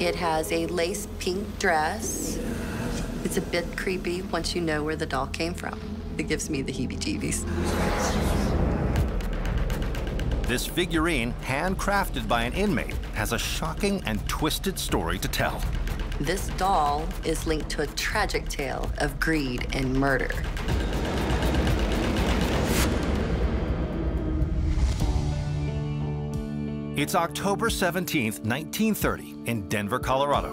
It has a lace pink dress. It's a bit creepy once you know where the doll came from. It gives me the heebie-jeebies. This figurine, handcrafted by an inmate, has a shocking and twisted story to tell. This doll is linked to a tragic tale of greed and murder. It's October 17, 1930, in Denver, Colorado.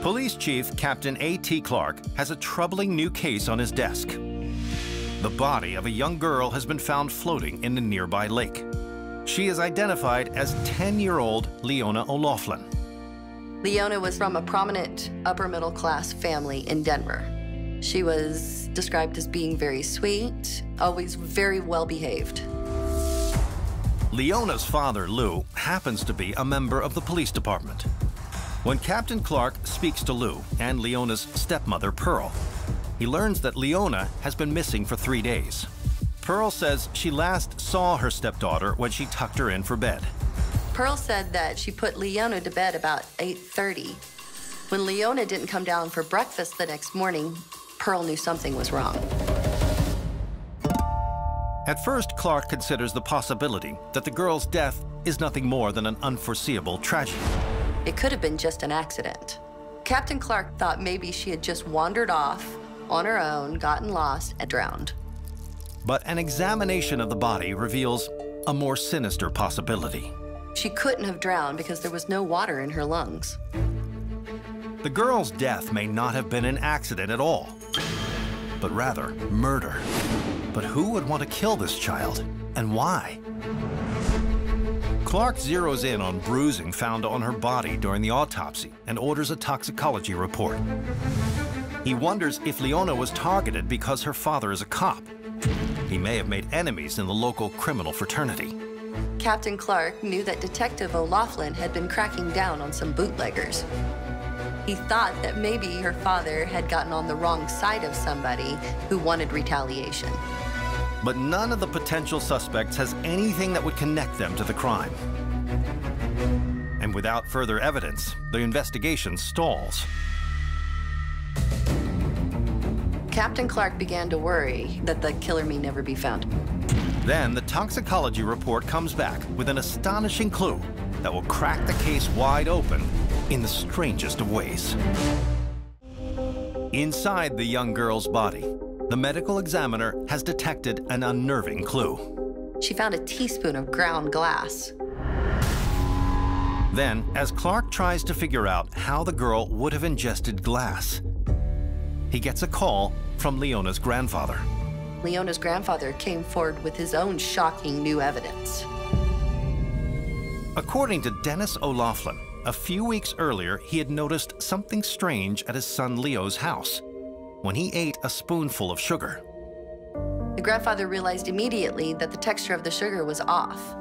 Police Chief Captain A.T. Clark has a troubling new case on his desk. The body of a young girl has been found floating in a nearby lake. She is identified as 10-year-old Leona O'Laughlin. Leona was from a prominent upper middle class family in Denver. She was described as being very sweet, always very well behaved. Leona's father, Lou, happens to be a member of the police department. When Captain Clark speaks to Lou and Leona's stepmother, Pearl, he learns that Leona has been missing for three days. Pearl says she last saw her stepdaughter when she tucked her in for bed. Pearl said that she put Leona to bed about 8.30. When Leona didn't come down for breakfast the next morning, Pearl knew something was wrong. At first, Clark considers the possibility that the girl's death is nothing more than an unforeseeable tragedy. It could have been just an accident. Captain Clark thought maybe she had just wandered off on her own, gotten lost, and drowned. But an examination of the body reveals a more sinister possibility. She couldn't have drowned because there was no water in her lungs. The girl's death may not have been an accident at all, but rather murder. But who would want to kill this child, and why? Clark zeroes in on bruising found on her body during the autopsy and orders a toxicology report. He wonders if Leona was targeted because her father is a cop. He may have made enemies in the local criminal fraternity. Captain Clark knew that Detective O'Laughlin had been cracking down on some bootleggers. He thought that maybe her father had gotten on the wrong side of somebody who wanted retaliation. But none of the potential suspects has anything that would connect them to the crime. And without further evidence, the investigation stalls. Captain Clark began to worry that the killer may never be found. Then the toxicology report comes back with an astonishing clue that will crack the case wide open in the strangest of ways. Inside the young girl's body, the medical examiner has detected an unnerving clue. She found a teaspoon of ground glass. Then, as Clark tries to figure out how the girl would have ingested glass, he gets a call from Leona's grandfather. Leona's grandfather came forward with his own shocking new evidence. According to Dennis O'Laughlin, a few weeks earlier, he had noticed something strange at his son Leo's house when he ate a spoonful of sugar. The grandfather realized immediately that the texture of the sugar was off.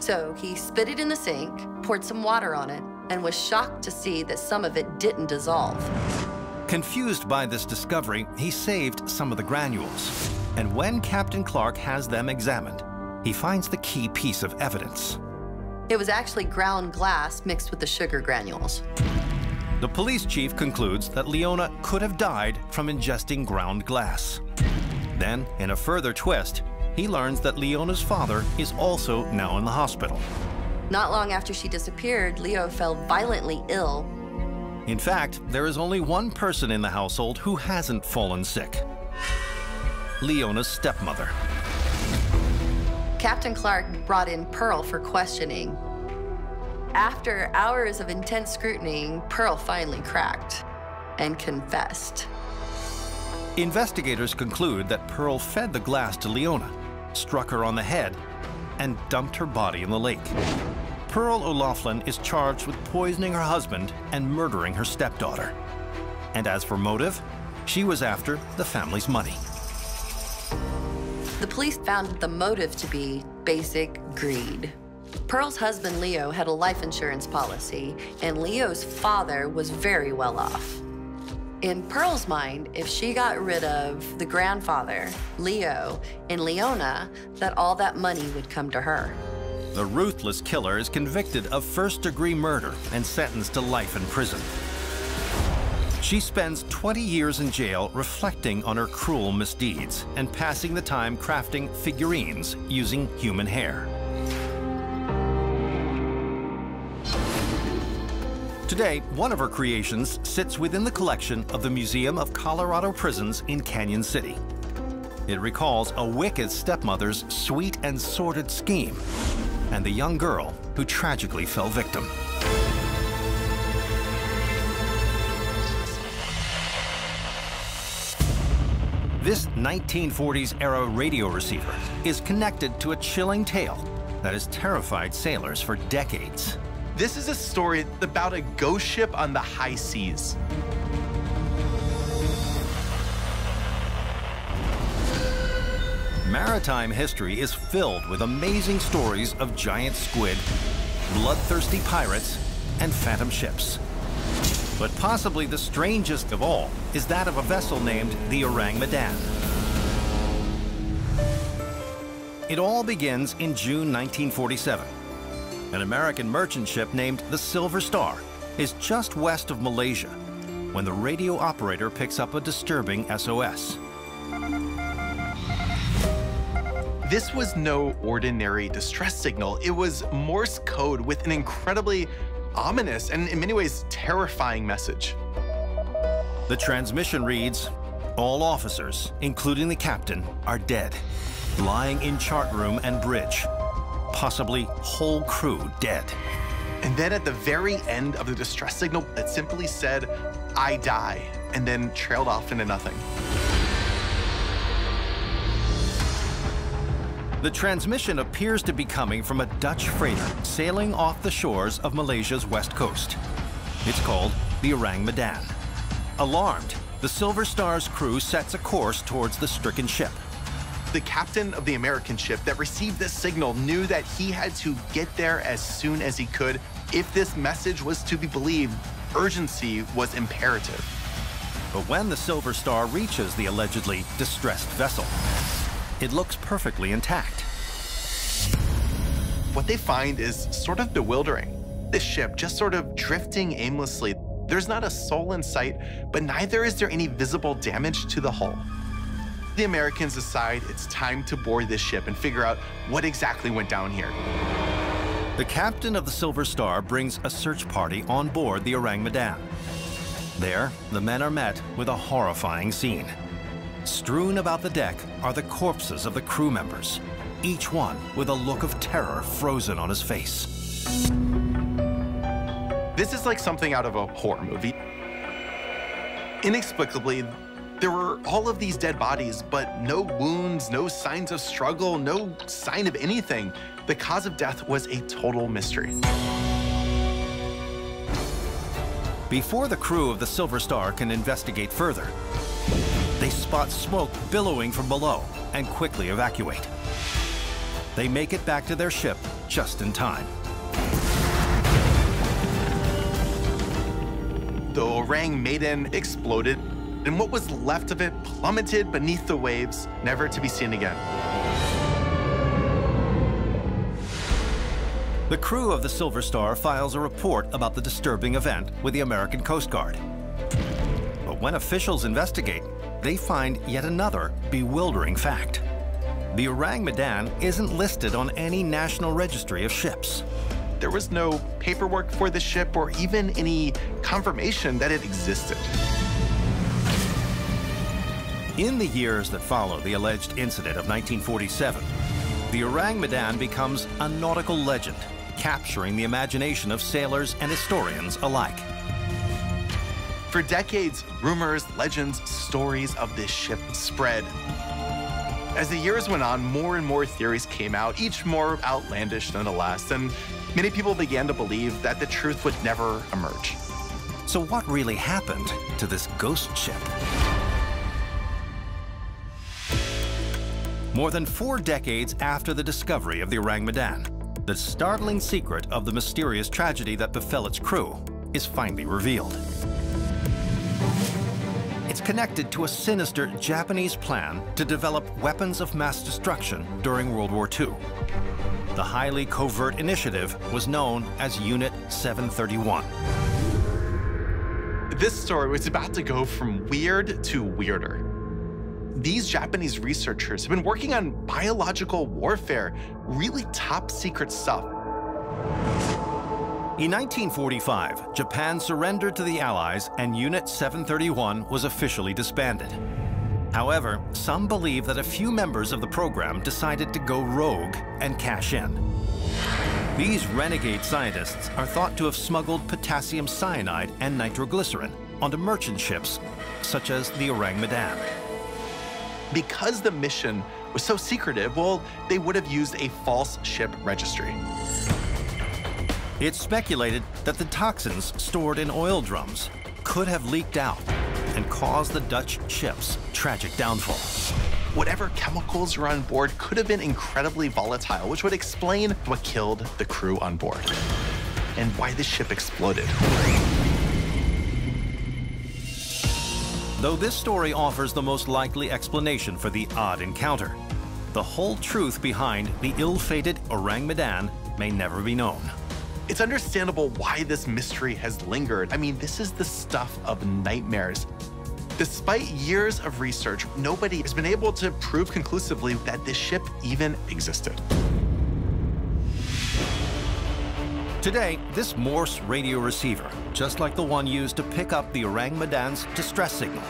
So he spit it in the sink, poured some water on it, and was shocked to see that some of it didn't dissolve. Confused by this discovery, he saved some of the granules. And when Captain Clark has them examined, he finds the key piece of evidence. It was actually ground glass mixed with the sugar granules. The police chief concludes that Leona could have died from ingesting ground glass. Then, in a further twist, he learns that Leona's father is also now in the hospital. Not long after she disappeared, Leo fell violently ill. In fact, there is only one person in the household who hasn't fallen sick. Leona's stepmother. Captain Clark brought in Pearl for questioning. After hours of intense scrutiny, Pearl finally cracked and confessed. Investigators conclude that Pearl fed the glass to Leona, struck her on the head, and dumped her body in the lake. Pearl O'Laughlin is charged with poisoning her husband and murdering her stepdaughter. And as for motive, she was after the family's money. The police found the motive to be basic greed. Pearl's husband, Leo, had a life insurance policy, and Leo's father was very well off. In Pearl's mind, if she got rid of the grandfather, Leo, and Leona, that all that money would come to her. the ruthless killer is convicted of first-degree murder and sentenced to life in prison. She spends 20 years in jail reflecting on her cruel misdeeds and passing the time crafting figurines using human hair. Today, one of her creations sits within the collection of the Museum of Colorado Prisons in Cañon City. It recalls a wicked stepmother's sweet and sordid scheme and the young girl who tragically fell victim. This 1940s-era radio receiver is connected to a chilling tale that has terrified sailors for decades. This is a story about a ghost ship on the high seas. Maritime history is filled with amazing stories of giant squid, bloodthirsty pirates, and phantom ships. But possibly the strangest of all is that of a vessel named the Orang Medan. It all begins in June 1947. An American merchant ship named the Silver Star is just west of Malaysia when the radio operator picks up a disturbing SOS. This was no ordinary distress signal. It was Morse code with an incredibly ominous and in many ways terrifying message. The transmission reads, all officers, including the captain, are dead, lying in chart room and bridge. Possibly whole crew dead. And then at the very end of the distress signal, it simply said, I die, and then trailed off into nothing. The transmission appears to be coming from a Dutch freighter sailing off the shores of Malaysia's west coast. It's called the Orang Medan. Alarmed, the Silver Star's crew sets a course towards the stricken ship. The captain of the American ship that received this signal knew that he had to get there as soon as he could. If this message was to be believed, urgency was imperative. But when the Silver Star reaches the allegedly distressed vessel, it looks perfectly intact. What they find is sort of bewildering. This ship just sort of drifting aimlessly. There's not a soul in sight, but neither is there any visible damage to the hull. The Americans decide it's time to board this ship and figure out what exactly went down here. The captain of the Silver Star brings a search party on board the Orang Medan. There, the men are met with a horrifying scene. Strewn about the deck are the corpses of the crew members, each one with a look of terror frozen on his face. This is like something out of a horror movie. Inexplicably, there were all of these dead bodies, but no wounds, no signs of struggle, no sign of anything. The cause of death was a total mystery. Before the crew of the Silver Star can investigate further, they spot smoke billowing from below and quickly evacuate. They make it back to their ship just in time. The Orang Medan exploded, and what was left of it plummeted beneath the waves, never to be seen again. The crew of the Silver Star files a report about the disturbing event with the American Coast Guard. But when officials investigate, they find yet another bewildering fact. The Orang Medan isn't listed on any national registry of ships. There was no paperwork for the ship or even any confirmation that it existed. In the years that follow the alleged incident of 1947, the Orang Medan becomes a nautical legend, capturing the imagination of sailors and historians alike. For decades, rumors, legends, stories of this ship spread. As the years went on, more and more theories came out, each more outlandish than the last, and many people began to believe that the truth would never emerge. So what really happened to this ghost ship? More than four decades after the discovery of the Orang Medan, the startling secret of the mysterious tragedy that befell its crew is finally revealed. It's connected to a sinister Japanese plan to develop weapons of mass destruction during World War II. The highly covert initiative was known as Unit 731. This story was about to go from weird to weirder. These Japanese researchers have been working on biological warfare, really top secret stuff. In 1945, Japan surrendered to the Allies and Unit 731 was officially disbanded. However, some believe that a few members of the program decided to go rogue and cash in. These renegade scientists are thought to have smuggled potassium cyanide and nitroglycerin onto merchant ships, such as the Orang Medan. Because the mission was so secretive, well, they would have used a false ship registry. It's speculated that the toxins stored in oil drums could have leaked out and caused the Dutch ship's tragic downfall. Whatever chemicals were on board could have been incredibly volatile, which would explain what killed the crew on board and why the ship exploded. Though this story offers the most likely explanation for the odd encounter, the whole truth behind the ill-fated Orang Medan may never be known. It's understandable why this mystery has lingered. I mean, this is the stuff of nightmares. Despite years of research, nobody has been able to prove conclusively that this ship even existed. Today, this Morse radio receiver, just like the one used to pick up the Orang Medan's distress signal,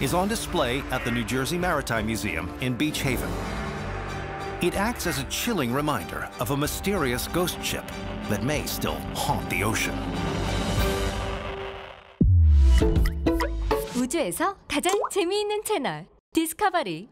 is on display at the New Jersey Maritime Museum in Beach Haven. It acts as a chilling reminder of a mysterious ghost ship that may still haunt the ocean. 우주에서 가장 재미있는 채널 디스커버리